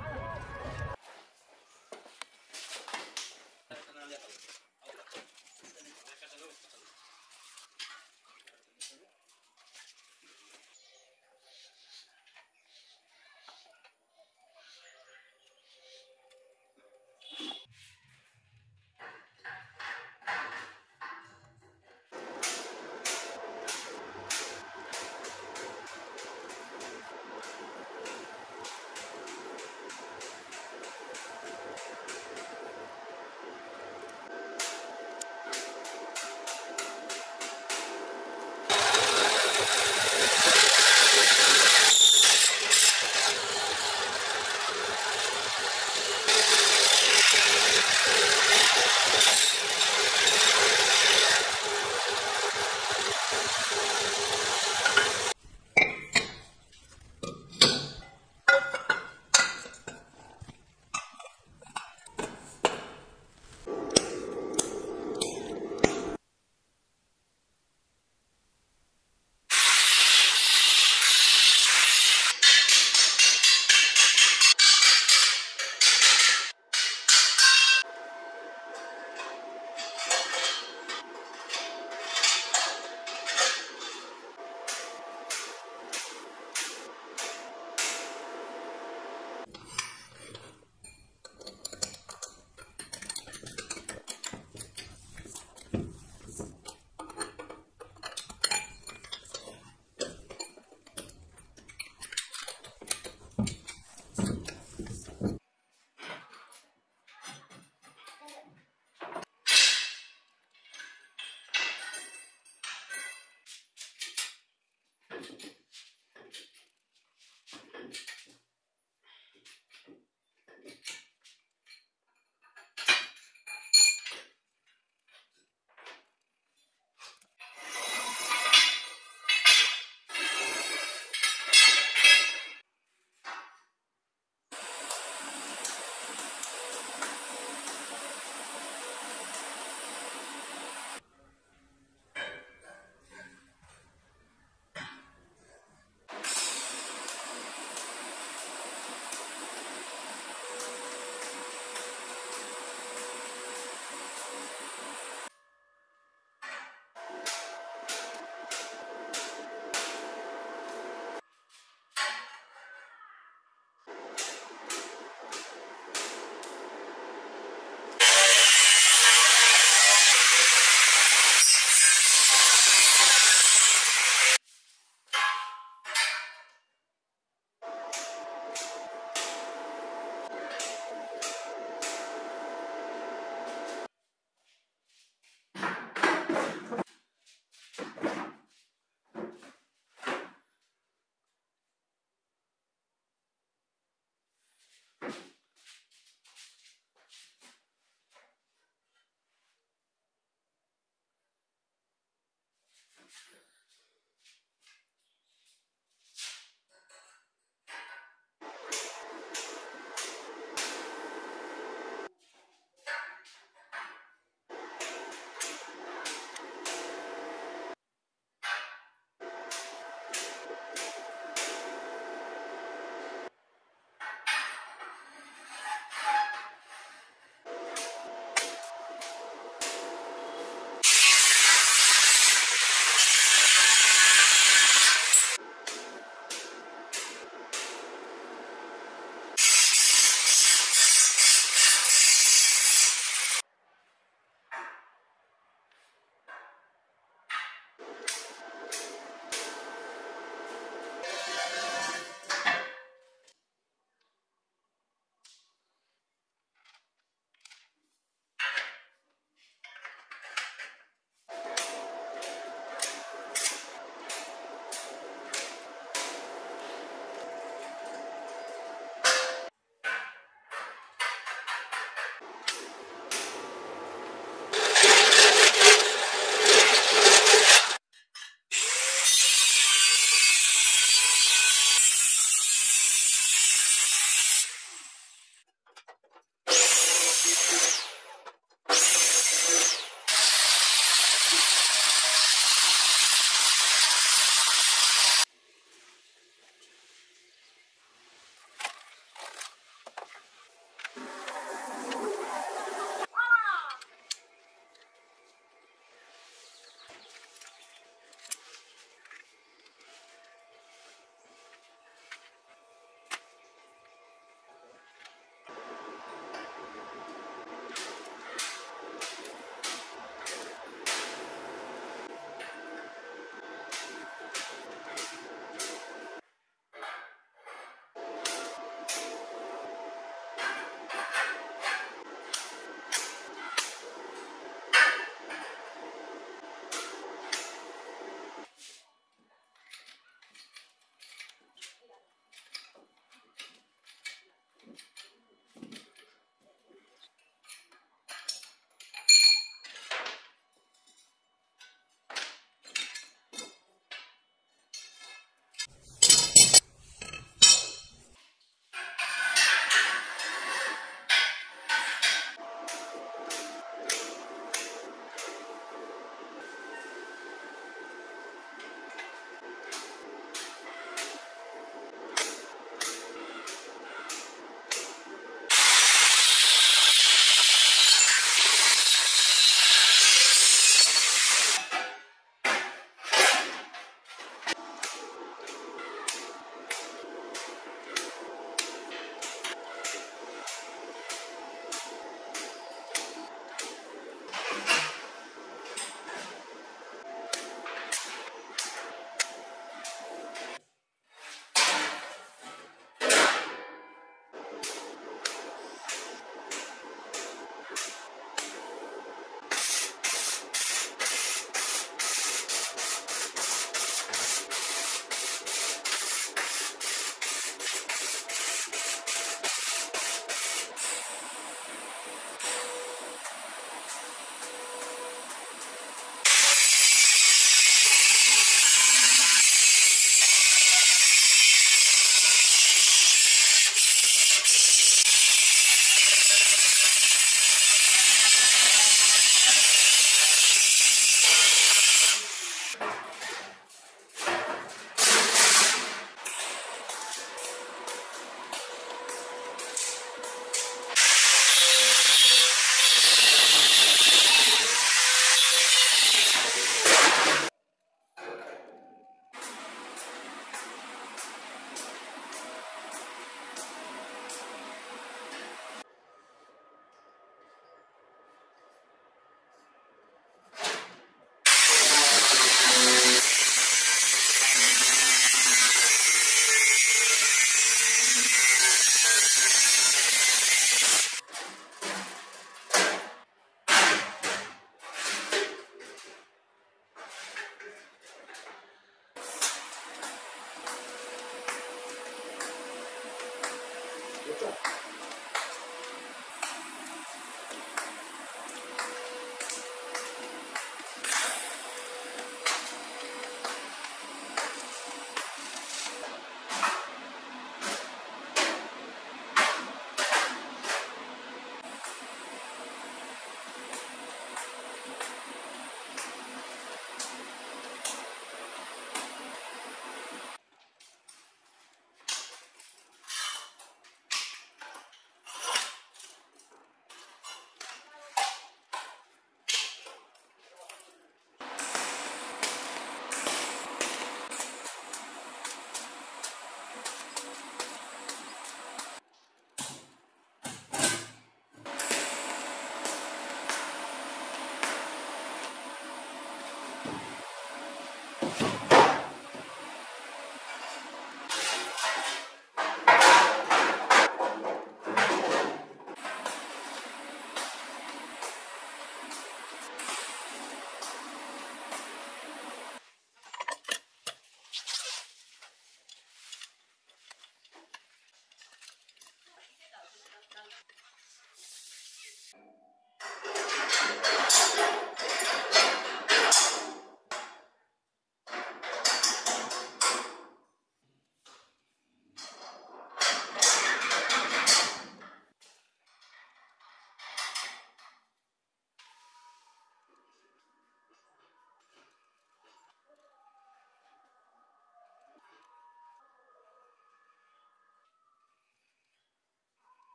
for